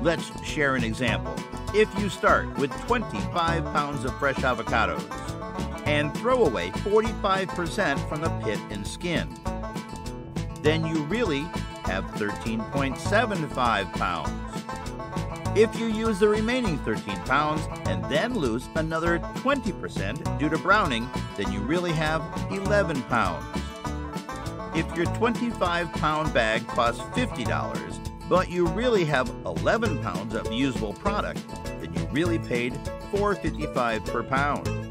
Let's share an example. If you start with 25 pounds of fresh avocados and throw away 45% from the pit and skin, then you really have 13.75 pounds. If you use the remaining 13 pounds and then lose another 20% due to browning, then you really have 11 pounds. If your 25 pound bag costs $50, but you really have 11 pounds of usable product, then you really paid $4.55 per pound.